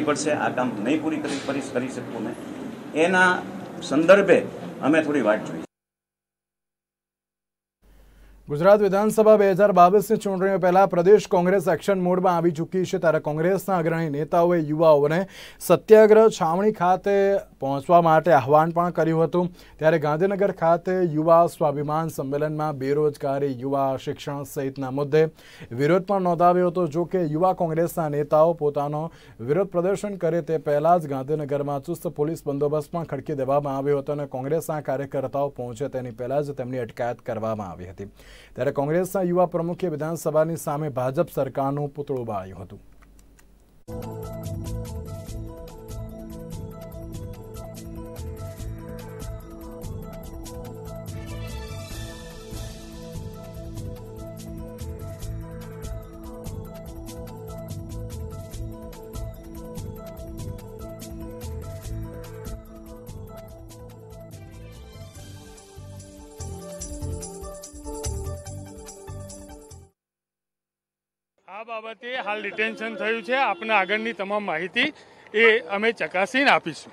પડશે, આ કામ નહીં પૂરી કરી કરી શકવું ને. એના સંદર્ભે અમે થોડી વાટ જોઈ ગુજરાત વિધાનસભા બે હજાર બાવીસની ચૂંટણીઓ પહેલા પ્રદેશ કોંગ્રેસ એક્શન મોડમાં આવી ચૂકી છે ત્યારે કોંગ્રેસના અગ્રણી નેતાઓએ યુવાઓને સત્યાગ્રહ છાવણી ખાતે પહોંચવા માટે આહવાન પણ કર્યું હતું. ત્યારે ગાંધીનગર ખાતે યુવા સ્વાભિમાન સંમેલનમાં બેરોજગારી, યુવા શિક્ષણ સહિતના મુદ્દે વિરોધ પણ નોંધાવ્યો હતો. જો કે યુવા કોંગ્રેસના નેતાઓ પોતાનો વિરોધ પ્રદર્શન કરે તે પહેલા જ ગાંધીનગરમાં ચુસ્ત પોલીસ બંદોબસ્ત પણ ખડકી દેવામાં આવ્યો હતો અને કોંગ્રેસના કાર્યકર્તાઓ પહોંચે તેની પહેલાં જ તેમની અટકાયત કરવામાં આવી હતી. ત્યારે કોંગ્રેસના યુવા પ્રમુખે વિધાનસભાની સામે ભાજપ સરકારનું પુતળું બાળ્યું હતું. આ બાબતે હાલ ડિટેન્શન થયું છે. આપને આગળની તમામ માહિતી એ અમે ચકાસીને આપીશું.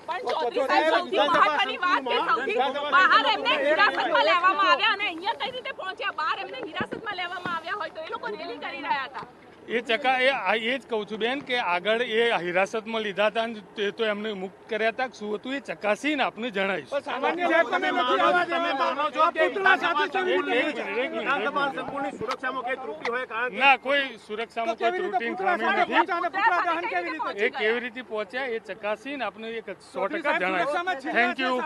લેવામાં આવ્યા હોય તો એ લોકો રેલી કરી રહ્યા હતા. એ ચકા એ આ- એ જ કહું છું બેન કે આગળ એ હિરાસતમાં લીધા હતા તે તો એમને મુક્ત કર્યા હતા. કે શું હતું? એ ચકાસીને આપને જણાવીશ. ના કોઈ સુરક્ષામાં કોઈ ત્રુટિ ખામી નથી. એ કેવી રીતે પહોંચ્યા? એ ચકાસીને આપને એક સો ટકા જણાવીશ. Thank you